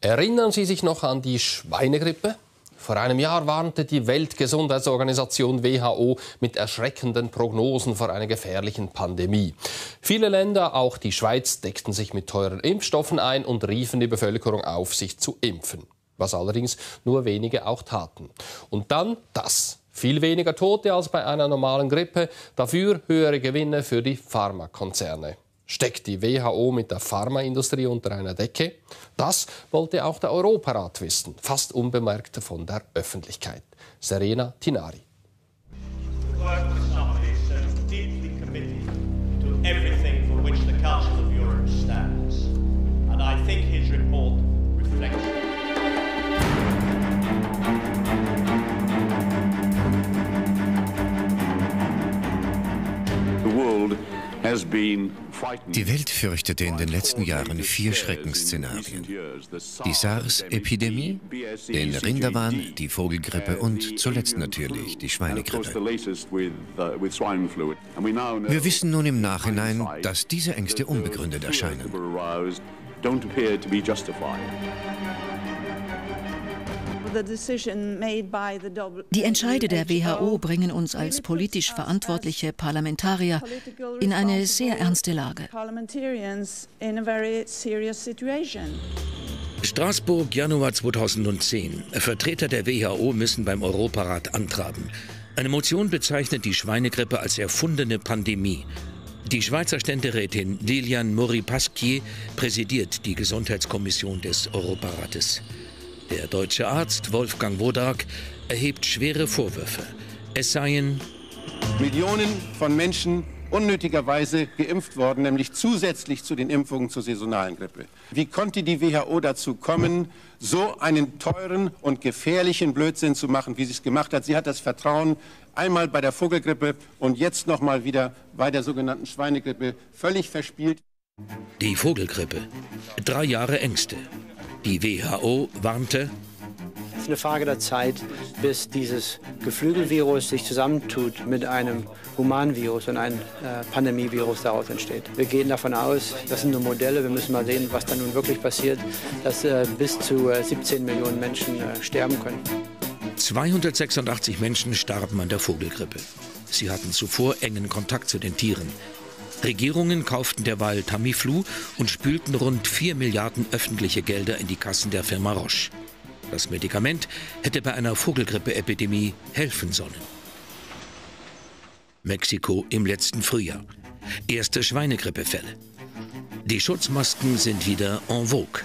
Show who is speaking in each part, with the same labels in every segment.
Speaker 1: Erinnern Sie sich noch an die Schweinegrippe? Vor einem Jahr warnte die Weltgesundheitsorganisation WHO mit erschreckenden Prognosen vor einer gefährlichen Pandemie. Viele Länder, auch die Schweiz, deckten sich mit teuren Impfstoffen ein und riefen die Bevölkerung auf, sich zu impfen. Was allerdings nur wenige auch taten. Und dann das. Viel weniger Tote als bei einer normalen Grippe, dafür höhere Gewinne für die Pharmakonzerne. Steckt die WHO mit der Pharmaindustrie unter einer Decke? Das wollte auch der Europarat wissen, fast unbemerkt von der Öffentlichkeit. Serena Tinari.
Speaker 2: The world has been
Speaker 3: die Welt fürchtete in den letzten Jahren vier Schreckensszenarien. Die SARS-Epidemie, den Rinderwahn, die Vogelgrippe und zuletzt natürlich die Schweinegrippe. Wir wissen nun im Nachhinein, dass diese Ängste unbegründet erscheinen.
Speaker 4: Die Entscheide der WHO bringen uns als politisch verantwortliche Parlamentarier in eine sehr ernste Lage.
Speaker 5: Straßburg, Januar 2010. Vertreter der WHO müssen beim Europarat antraben. Eine Motion bezeichnet die Schweinegrippe als erfundene Pandemie. Die Schweizer Ständerätin Lilian Mori-Pasquier präsidiert die Gesundheitskommission des Europarates. Der deutsche Arzt Wolfgang Wodak erhebt schwere Vorwürfe. Es seien
Speaker 6: Millionen von Menschen unnötigerweise geimpft worden, nämlich zusätzlich zu den Impfungen zur saisonalen Grippe. Wie konnte die WHO dazu kommen, so einen teuren und gefährlichen Blödsinn zu machen, wie sie es gemacht hat? Sie hat das Vertrauen einmal bei der Vogelgrippe und jetzt noch mal wieder bei der sogenannten Schweinegrippe völlig verspielt.
Speaker 5: Die Vogelgrippe. Drei Jahre Ängste. Die WHO warnte,
Speaker 7: es ist eine Frage der Zeit, bis dieses Geflügelvirus sich zusammentut mit einem Humanvirus und ein äh, Pandemievirus daraus entsteht. Wir gehen davon aus, das sind nur Modelle, wir müssen mal sehen, was dann nun wirklich passiert, dass äh, bis zu äh, 17 Millionen Menschen äh, sterben können.
Speaker 5: 286 Menschen starben an der Vogelgrippe. Sie hatten zuvor engen Kontakt zu den Tieren. Regierungen kauften derweil Tamiflu und spülten rund 4 Milliarden öffentliche Gelder in die Kassen der Firma Roche. Das Medikament hätte bei einer Vogelgrippe-Epidemie helfen sollen. Mexiko im letzten Frühjahr. Erste Schweinegrippefälle. Die Schutzmasken sind wieder en vogue.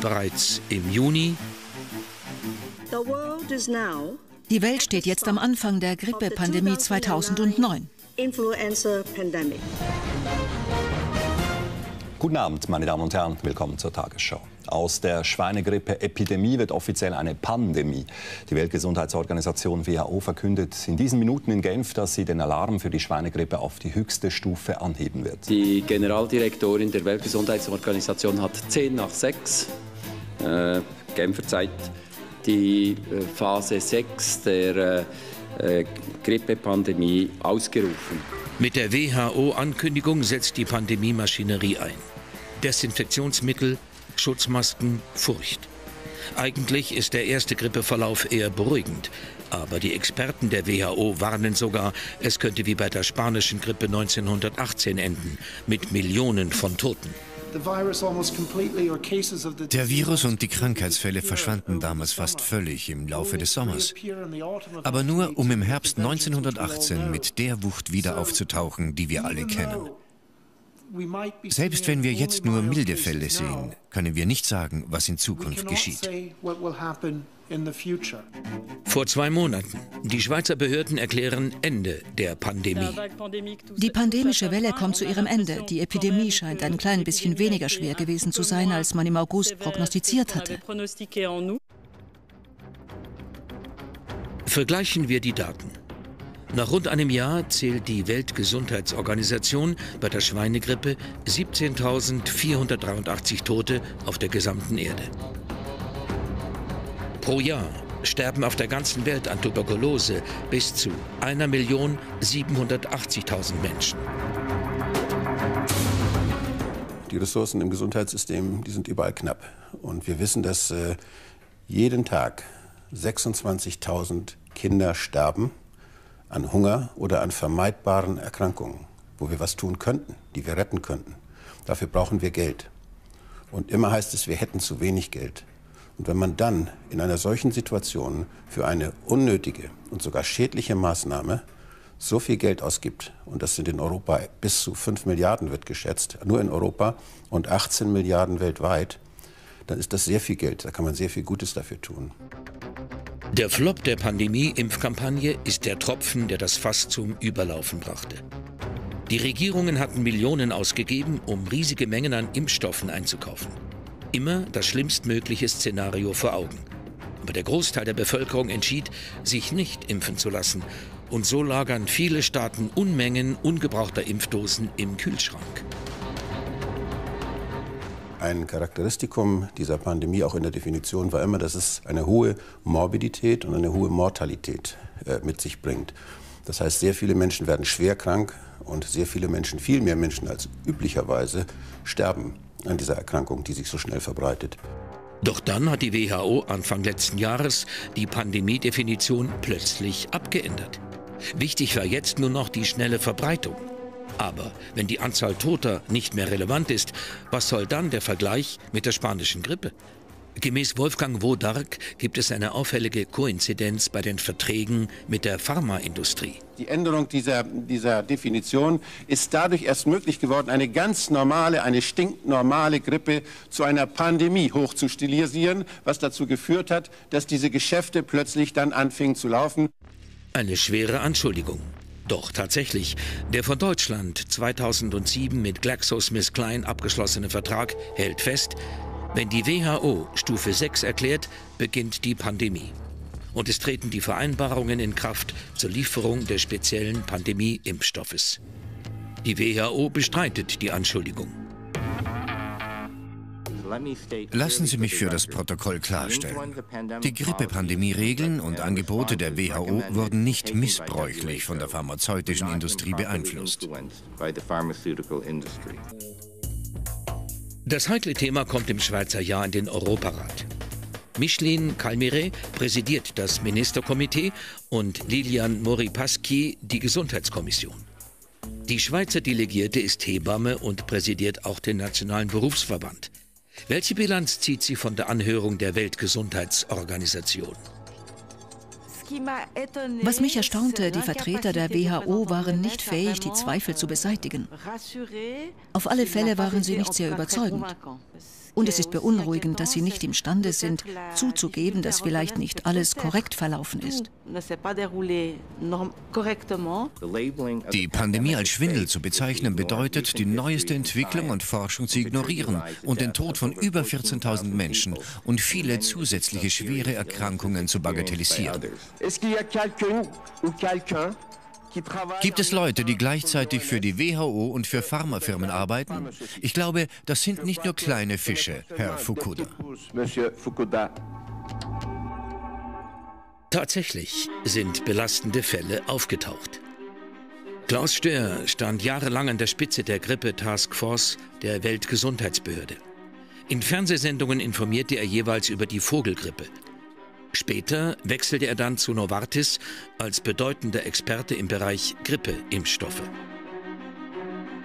Speaker 5: Bereits im Juni.
Speaker 4: Die Welt steht jetzt am Anfang der Grippepandemie 2009.
Speaker 8: Influenza Pandemic.
Speaker 9: Guten Abend, meine Damen und Herren. Willkommen zur Tagesschau. Aus der Schweinegrippe-Epidemie wird offiziell eine Pandemie. Die Weltgesundheitsorganisation WHO verkündet in diesen Minuten in Genf, dass sie den Alarm für die Schweinegrippe auf die höchste Stufe anheben wird.
Speaker 10: Die Generaldirektorin der Weltgesundheitsorganisation hat 10 nach 6 äh, Genfer Zeit die äh, Phase 6 der äh, äh, Grippepandemie ausgerufen.
Speaker 5: Mit der WHO-Ankündigung setzt die Pandemiemaschinerie ein. Desinfektionsmittel, Schutzmasken, Furcht. Eigentlich ist der erste Grippeverlauf eher beruhigend. Aber die Experten der WHO warnen sogar, es könnte wie bei der spanischen Grippe 1918 enden, mit Millionen von Toten.
Speaker 3: Der Virus und die Krankheitsfälle verschwanden damals fast völlig im Laufe des Sommers. Aber nur, um im Herbst 1918 mit der Wucht wieder aufzutauchen, die wir alle kennen. Selbst wenn wir jetzt nur milde Fälle sehen, können wir nicht sagen, was in Zukunft geschieht.
Speaker 5: Vor zwei Monaten. Die Schweizer Behörden erklären Ende der Pandemie.
Speaker 4: Die pandemische Welle kommt zu ihrem Ende. Die Epidemie scheint ein klein bisschen weniger schwer gewesen zu sein, als man im August prognostiziert hatte.
Speaker 5: Vergleichen wir die Daten. Nach rund einem Jahr zählt die Weltgesundheitsorganisation bei der Schweinegrippe 17.483 Tote auf der gesamten Erde. Pro Jahr sterben auf der ganzen Welt an Tuberkulose bis zu 1.780.000 Menschen.
Speaker 6: die Ressourcen im Gesundheitssystem, die sind überall knapp. Und wir wissen, dass äh, jeden Tag 26.000 Kinder sterben an Hunger oder an vermeidbaren Erkrankungen, wo wir was tun könnten, die wir retten könnten. Dafür brauchen wir Geld. Und immer heißt es, wir hätten zu wenig Geld. Und wenn man dann in einer solchen Situation für eine unnötige und sogar schädliche Maßnahme so viel Geld ausgibt, und das sind in Europa bis zu 5 Milliarden wird geschätzt, nur in Europa und 18 Milliarden weltweit, dann ist das sehr viel Geld. Da kann man sehr viel Gutes dafür tun.
Speaker 5: Der Flop der Pandemie-Impfkampagne ist der Tropfen, der das Fass zum Überlaufen brachte. Die Regierungen hatten Millionen ausgegeben, um riesige Mengen an Impfstoffen einzukaufen. Immer das schlimmstmögliche Szenario vor Augen. Aber der Großteil der Bevölkerung entschied, sich nicht impfen zu lassen und so lagern viele Staaten Unmengen ungebrauchter Impfdosen im Kühlschrank.
Speaker 6: Ein Charakteristikum dieser Pandemie, auch in der Definition, war immer, dass es eine hohe Morbidität und eine hohe Mortalität äh, mit sich bringt. Das heißt, sehr viele Menschen werden schwer krank und sehr viele Menschen, viel mehr Menschen als üblicherweise, sterben an dieser Erkrankung, die sich so schnell verbreitet.
Speaker 5: Doch dann hat die WHO Anfang letzten Jahres die Pandemiedefinition plötzlich abgeändert. Wichtig war jetzt nur noch die schnelle Verbreitung. Aber wenn die Anzahl Toter nicht mehr relevant ist, was soll dann der Vergleich mit der spanischen Grippe? Gemäß Wolfgang Wodark gibt es eine auffällige Koinzidenz bei den Verträgen mit der Pharmaindustrie.
Speaker 6: Die Änderung dieser, dieser Definition ist dadurch erst möglich geworden, eine ganz normale, eine stinknormale Grippe zu einer Pandemie hochzustilisieren, was dazu geführt hat, dass diese Geschäfte plötzlich dann anfingen zu laufen.
Speaker 5: Eine schwere Anschuldigung. Doch tatsächlich, der von Deutschland 2007 mit GlaxoSmithKline abgeschlossene Vertrag hält fest, wenn die WHO Stufe 6 erklärt, beginnt die Pandemie. Und es treten die Vereinbarungen in Kraft zur Lieferung des speziellen Pandemie-Impfstoffes. Die WHO bestreitet die Anschuldigung.
Speaker 3: Lassen Sie mich für das Protokoll klarstellen. Die Grippepandemie-Regeln und Angebote der WHO wurden nicht missbräuchlich von der pharmazeutischen Industrie beeinflusst.
Speaker 5: Das heikle Thema kommt im Schweizer Jahr in den Europarat. Micheline Calmire präsidiert das Ministerkomitee und Lilian Moripaski die Gesundheitskommission. Die Schweizer Delegierte ist Hebamme und präsidiert auch den Nationalen Berufsverband. Welche Bilanz zieht sie von der Anhörung der Weltgesundheitsorganisation?
Speaker 4: Was mich erstaunte, die Vertreter der WHO waren nicht fähig, die Zweifel zu beseitigen. Auf alle Fälle waren sie nicht sehr überzeugend. Und es ist beunruhigend, dass sie nicht imstande sind, zuzugeben, dass vielleicht nicht alles korrekt verlaufen ist.
Speaker 3: Die Pandemie als Schwindel zu bezeichnen bedeutet, die neueste Entwicklung und Forschung zu ignorieren und den Tod von über 14.000 Menschen und viele zusätzliche schwere Erkrankungen zu bagatellisieren. Gibt es Leute, die gleichzeitig für die WHO und für Pharmafirmen arbeiten? Ich glaube, das sind nicht nur kleine Fische, Herr Fukuda.
Speaker 5: Tatsächlich sind belastende Fälle aufgetaucht. Klaus Stör stand jahrelang an der Spitze der Grippe-Taskforce der Weltgesundheitsbehörde. In Fernsehsendungen informierte er jeweils über die Vogelgrippe, Später wechselte er dann zu Novartis als bedeutender Experte im Bereich Grippeimpfstoffe.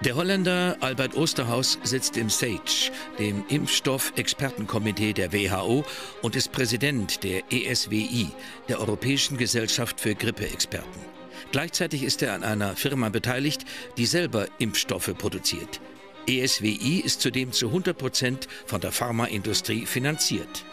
Speaker 5: Der Holländer Albert Osterhaus sitzt im SAGE, dem Impfstoff-Expertenkomitee der WHO, und ist Präsident der ESWI, der Europäischen Gesellschaft für Grippeexperten. Gleichzeitig ist er an einer Firma beteiligt, die selber Impfstoffe produziert. ESWI ist zudem zu 100 Prozent von der Pharmaindustrie finanziert.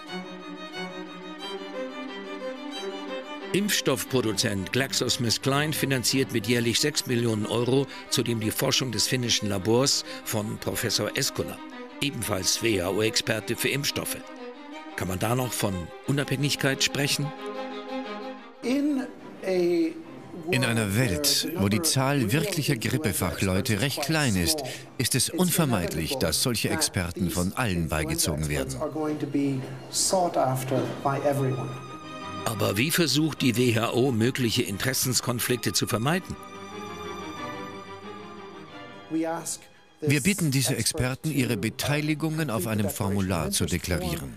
Speaker 5: Impfstoffproduzent GlaxoSmithKline finanziert mit jährlich 6 Millionen Euro zudem die Forschung des finnischen Labors von Professor Eskola, ebenfalls WHO-Experte für Impfstoffe. Kann man da noch von Unabhängigkeit sprechen?
Speaker 3: In einer Welt, wo die Zahl wirklicher Grippefachleute recht klein ist, ist es unvermeidlich, dass solche Experten von allen beigezogen werden.
Speaker 5: Aber wie versucht die WHO, mögliche Interessenskonflikte zu vermeiden?
Speaker 3: Wir bitten diese Experten, ihre Beteiligungen auf einem Formular zu deklarieren.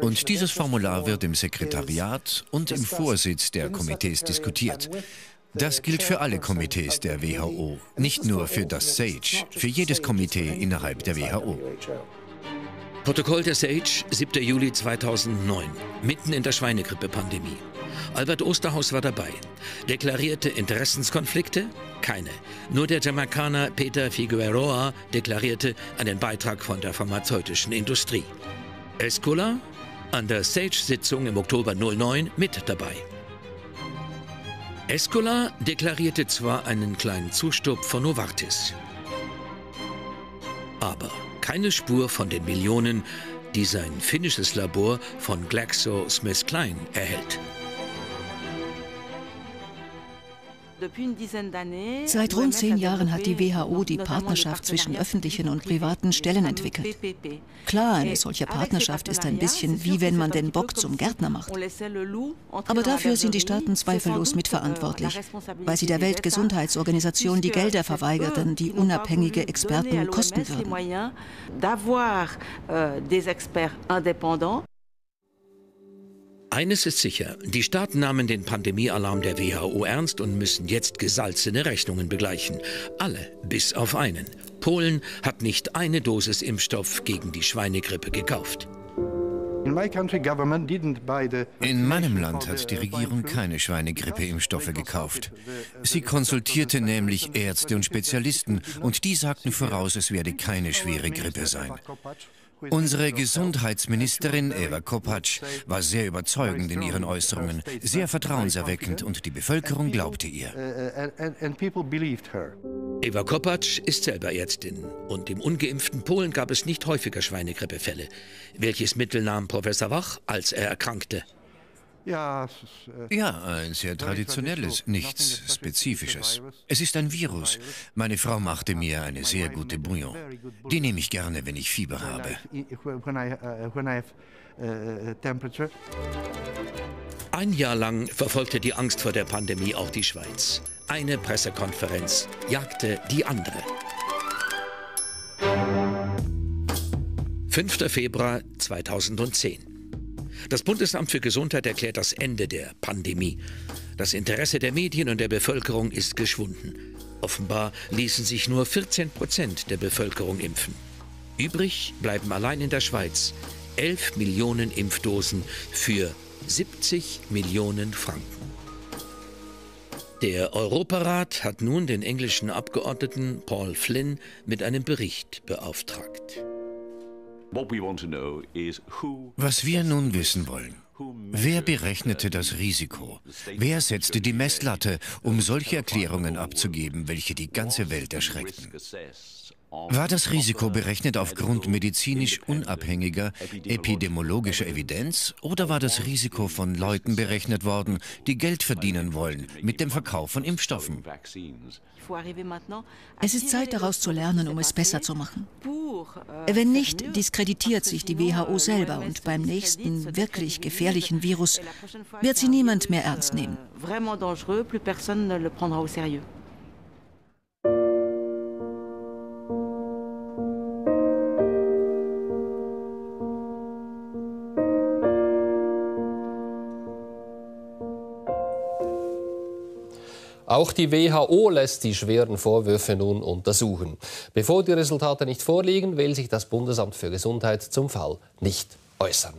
Speaker 3: Und dieses Formular wird im Sekretariat und im Vorsitz der Komitees diskutiert. Das gilt für alle Komitees der WHO, nicht nur für das SAGE, für jedes Komitee innerhalb der WHO.
Speaker 5: Protokoll der SAGE, 7. Juli 2009, mitten in der Schweinegrippe-Pandemie. Albert Osterhaus war dabei. Deklarierte Interessenskonflikte? Keine. Nur der Jamaikaner Peter Figueroa deklarierte einen Beitrag von der pharmazeutischen Industrie. Escola? An der SAGE-Sitzung im Oktober 09 mit dabei. Escola deklarierte zwar einen kleinen Zustupf von Novartis, aber keine Spur von den Millionen, die sein finnisches Labor von GlaxoSmithKline erhält.
Speaker 4: Seit rund zehn Jahren hat die WHO die Partnerschaft zwischen öffentlichen und privaten Stellen entwickelt. Klar, eine solche Partnerschaft ist ein bisschen wie wenn man den Bock zum Gärtner macht. Aber dafür sind die Staaten zweifellos mitverantwortlich, weil sie der Weltgesundheitsorganisation die Gelder verweigerten, die unabhängige Experten kosten würden.
Speaker 5: Eines ist sicher, die Staaten nahmen den Pandemiealarm der WHO ernst und müssen jetzt gesalzene Rechnungen begleichen. Alle, bis auf einen. Polen hat nicht eine Dosis Impfstoff gegen die Schweinegrippe gekauft.
Speaker 3: In meinem Land hat die Regierung keine Schweinegrippe-Impfstoffe gekauft. Sie konsultierte nämlich Ärzte und Spezialisten und die sagten voraus, es werde keine schwere Grippe sein. Unsere Gesundheitsministerin Eva Kopacz war sehr überzeugend in ihren Äußerungen, sehr vertrauenserweckend und die Bevölkerung glaubte ihr.
Speaker 5: Eva Kopacz ist selber Ärztin und im ungeimpften Polen gab es nicht häufiger Schweinegrippefälle. Welches Mittel nahm Professor Wach, als er erkrankte?
Speaker 3: Ja, äh, ein sehr traditionelles, nichts Spezifisches. Es ist ein Virus. Meine Frau machte mir eine sehr gute Bouillon. Die nehme ich gerne, wenn ich Fieber habe.
Speaker 5: Ein Jahr lang verfolgte die Angst vor der Pandemie auch die Schweiz. Eine Pressekonferenz jagte die andere. 5. Februar 2010. Das Bundesamt für Gesundheit erklärt das Ende der Pandemie. Das Interesse der Medien und der Bevölkerung ist geschwunden. Offenbar ließen sich nur 14 Prozent der Bevölkerung impfen. Übrig bleiben allein in der Schweiz 11 Millionen Impfdosen für 70 Millionen Franken. Der Europarat hat nun den englischen Abgeordneten Paul Flynn mit einem Bericht beauftragt.
Speaker 3: Was wir nun wissen wollen, wer berechnete das Risiko? Wer setzte die Messlatte, um solche Erklärungen abzugeben, welche die ganze Welt erschreckten? War das Risiko berechnet aufgrund medizinisch unabhängiger epidemiologischer Evidenz oder war das Risiko von Leuten berechnet worden, die Geld verdienen wollen mit dem Verkauf von Impfstoffen?
Speaker 4: Es ist Zeit daraus zu lernen, um es besser zu machen. Wenn nicht, diskreditiert sich die WHO selber und beim nächsten wirklich gefährlichen Virus wird sie niemand mehr ernst nehmen.
Speaker 1: Auch die WHO lässt die schweren Vorwürfe nun untersuchen. Bevor die Resultate nicht vorliegen, will sich das Bundesamt für Gesundheit zum Fall nicht äußern.